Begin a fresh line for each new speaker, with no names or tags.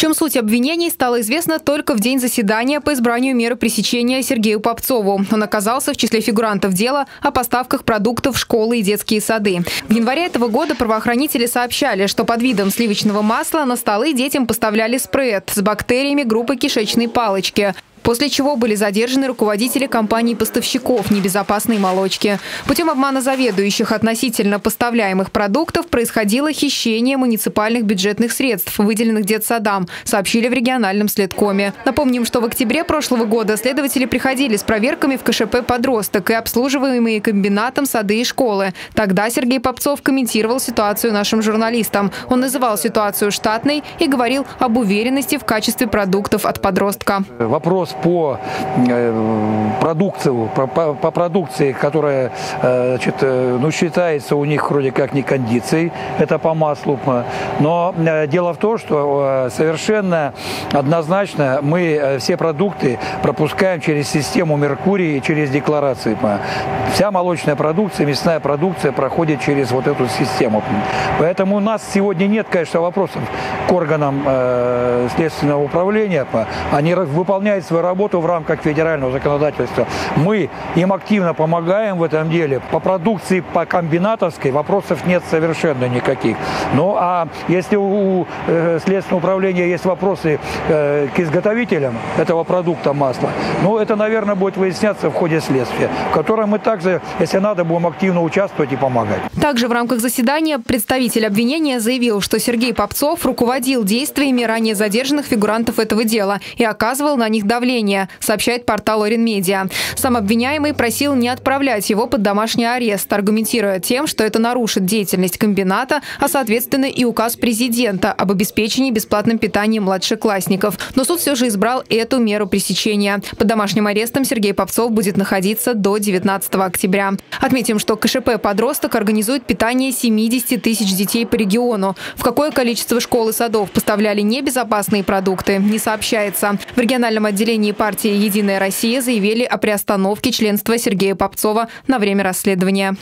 чем суть обвинений, стало известно только в день заседания по избранию меры пресечения Сергею Попцову. Он оказался в числе фигурантов дела о поставках продуктов в школы и детские сады. В январе этого года правоохранители сообщали, что под видом сливочного масла на столы детям поставляли спред с бактериями группы кишечной палочки. После чего были задержаны руководители компаний-поставщиков небезопасной молочки. Путем обмана заведующих относительно поставляемых продуктов происходило хищение муниципальных бюджетных средств, выделенных детсадам, сообщили в региональном следкоме. Напомним, что в октябре прошлого года следователи приходили с проверками в КШП «Подросток» и обслуживаемые комбинатом сады и школы. Тогда Сергей Попцов комментировал ситуацию нашим журналистам. Он называл ситуацию штатной и говорил об уверенности в качестве продуктов от подростка.
Вопрос по э, продукции, по, по продукции, которая э, значит, э, ну, считается у них вроде как не кондицией, это по маслу. Но дело в том, что совершенно однозначно мы все продукты пропускаем через систему Меркурий и через декларации. Вся молочная продукция, мясная продукция проходит через вот эту систему. Поэтому у нас сегодня нет, конечно, вопросов к органам следственного управления. Они выполняют свою работу в рамках федерального законодательства. Мы им активно помогаем в этом деле. По продукции, по комбинатовской вопросов нет совершенно никаких. Ну а если у э, Следственного управления есть вопросы э, к изготовителям этого продукта масла, ну это, наверное, будет выясняться в ходе следствия, в котором мы также, если надо, будем активно участвовать и помогать.
Также в рамках заседания представитель обвинения заявил, что Сергей Попцов руководил действиями ранее задержанных фигурантов этого дела и оказывал на них давление сообщает портал Оренмедиа. Сам обвиняемый просил не отправлять его под домашний арест, аргументируя тем, что это нарушит деятельность комбината, а соответственно и указ президента об обеспечении бесплатным питанием младшеклассников. Но суд все же избрал эту меру пресечения. Под домашним арестом Сергей Попцов будет находиться до 19 октября. Отметим, что КШП «Подросток» организует питание 70 тысяч детей по региону. В какое количество школ и садов поставляли небезопасные продукты, не сообщается. В региональном отделении партии «Единая Россия» заявили о приостановке членства Сергея Попцова на время расследования.